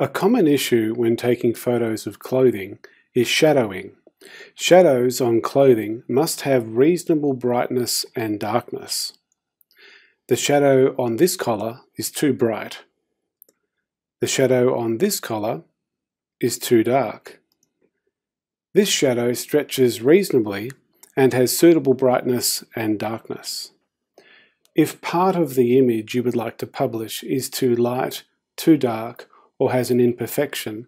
A common issue when taking photos of clothing is shadowing. Shadows on clothing must have reasonable brightness and darkness. The shadow on this collar is too bright. The shadow on this collar is too dark. This shadow stretches reasonably and has suitable brightness and darkness. If part of the image you would like to publish is too light, too dark, or has an imperfection,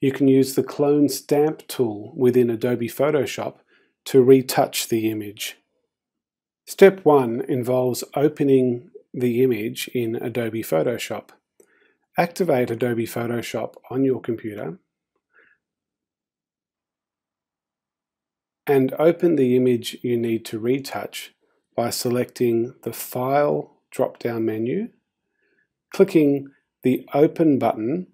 you can use the Clone Stamp tool within Adobe Photoshop to retouch the image. Step 1 involves opening the image in Adobe Photoshop. Activate Adobe Photoshop on your computer and open the image you need to retouch by selecting the File drop-down menu, clicking the Open button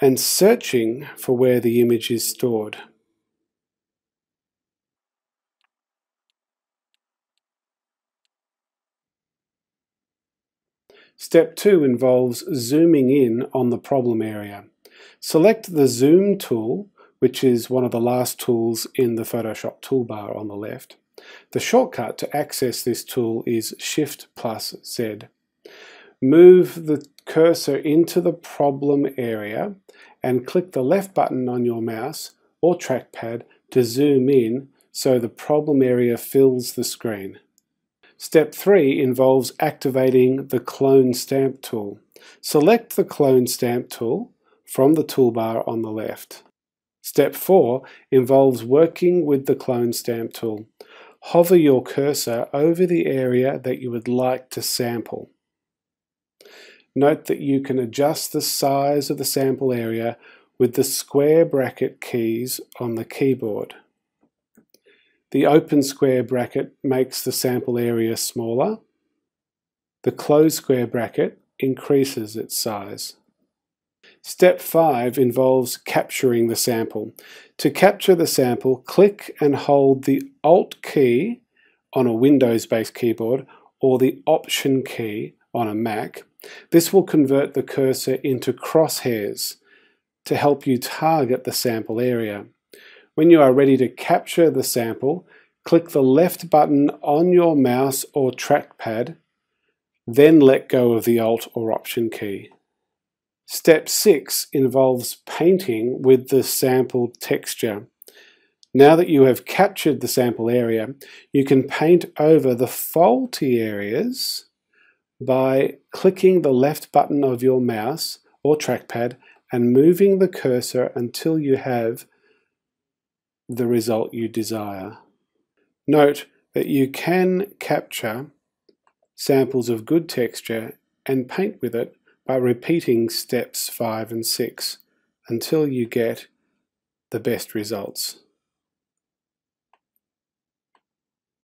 and searching for where the image is stored. Step 2 involves zooming in on the problem area. Select the Zoom tool, which is one of the last tools in the Photoshop toolbar on the left. The shortcut to access this tool is Shift plus Z. Move the cursor into the problem area and click the left button on your mouse or trackpad to zoom in so the problem area fills the screen. Step 3 involves activating the Clone Stamp tool. Select the Clone Stamp tool from the toolbar on the left. Step 4 involves working with the Clone Stamp tool. Hover your cursor over the area that you would like to sample. Note that you can adjust the size of the sample area with the square bracket keys on the keyboard. The open square bracket makes the sample area smaller. The closed square bracket increases its size. Step 5 involves capturing the sample. To capture the sample, click and hold the Alt key on a Windows-based keyboard or the Option key on a Mac this will convert the cursor into crosshairs to help you target the sample area. When you are ready to capture the sample, click the left button on your mouse or trackpad, then let go of the Alt or Option key. Step 6 involves painting with the sample texture. Now that you have captured the sample area, you can paint over the faulty areas by clicking the left button of your mouse or trackpad and moving the cursor until you have the result you desire. Note that you can capture samples of good texture and paint with it by repeating steps 5 and 6 until you get the best results.